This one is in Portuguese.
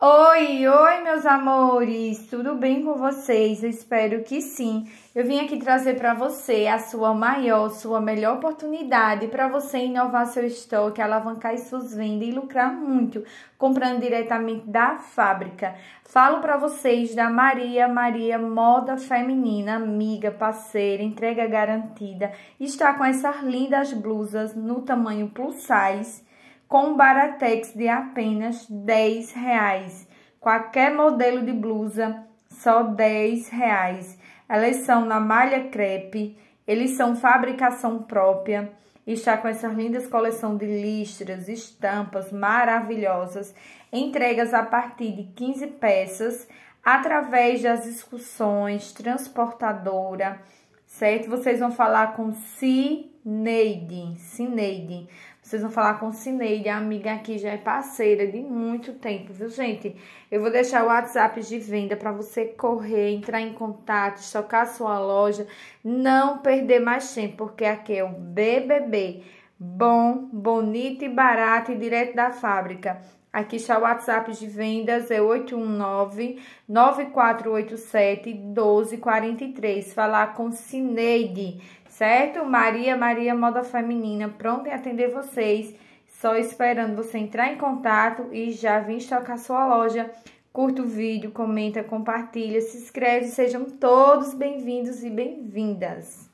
Oi, oi, meus amores, tudo bem com vocês? Eu espero que sim. Eu vim aqui trazer para você a sua maior, sua melhor oportunidade para você inovar seu estoque, alavancar suas vendas e lucrar muito, comprando diretamente da fábrica. Falo para vocês da Maria Maria Moda Feminina, amiga, parceira, entrega garantida. Está com essas lindas blusas no tamanho plus size com baratex de apenas 10 reais. Qualquer modelo de blusa, só 10 reais. Elas são na malha crepe, eles são fabricação própria. Está com essas lindas coleção de listras, estampas maravilhosas, entregas a partir de 15 peças, através das excursões, transportadora, certo? Vocês vão falar com Cineide, Cineide. Vocês vão falar com Cineide, a amiga aqui já é parceira de muito tempo, viu, gente? Eu vou deixar o WhatsApp de venda para você correr, entrar em contato, estocar sua loja, não perder mais tempo, porque aqui é o BBB, bom, bonito e barato e direto da fábrica. Aqui está o WhatsApp de vendas, é 819-9487-1243. Falar com Cineide, certo? Maria, Maria Moda Feminina, pronta em atender vocês. Só esperando você entrar em contato e já vir estocar sua loja. Curta o vídeo, comenta, compartilha, se inscreve. Sejam todos bem-vindos e bem-vindas.